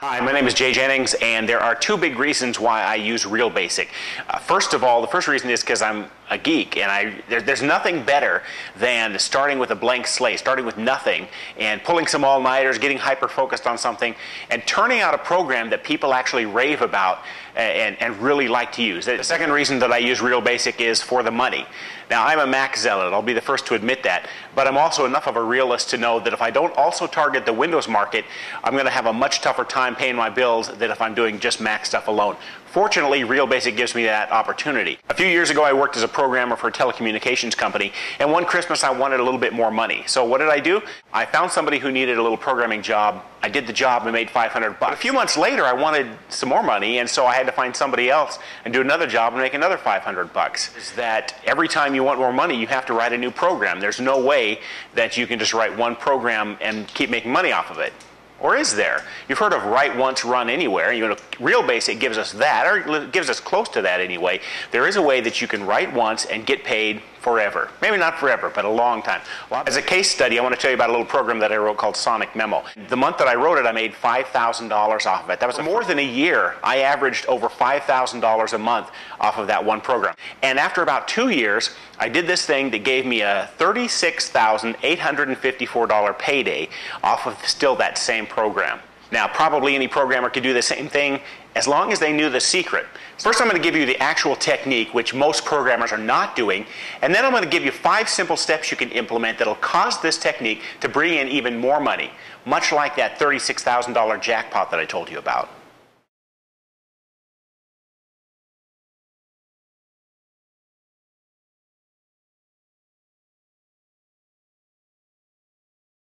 Hi, my name is Jay Jennings, and there are two big reasons why I use REALbasic. Uh, first of all, the first reason is because I'm a geek, and I there, there's nothing better than starting with a blank slate, starting with nothing, and pulling some all-nighters, getting hyper-focused on something, and turning out a program that people actually rave about and, and really like to use. The second reason that I use REALbasic is for the money. Now, I'm a Mac zealot, I'll be the first to admit that, but I'm also enough of a realist to know that if I don't also target the Windows market, I'm going to have a much tougher time paying my bills than if I'm doing just Mac stuff alone. Fortunately, REALbasic gives me that opportunity. A few years ago, I worked as a programmer for a telecommunications company, and one Christmas I wanted a little bit more money. So what did I do? I found somebody who needed a little programming job. I did the job and made 500 bucks. A few months later, I wanted some more money, and so I had to find somebody else and do another job and make another 500 bucks. Is that every time you want more money, you have to write a new program. There's no way that you can just write one program and keep making money off of it. Or is there? You've heard of write once, run anywhere. You know, REALbasic gives us that, or gives us close to that anyway. There is a way that you can write once and get paid forever. Maybe not forever, but a long time. Well, as a case study, I want to tell you about a little program that I wrote called Sonic Memo. The month that I wrote it, I made $5,000 off of it. That was more than a year. I averaged over $5,000 a month off of that one program. And after about two years, I did this thing that gave me a $36,854 payday off of still that same program. Now, probably any programmer could do the same thing as long as they knew the secret. First, I'm going to give you the actual technique, which most programmers are not doing, and then I'm going to give you five simple steps you can implement that'll cause this technique to bring in even more money, much like that $36,000 jackpot that I told you about.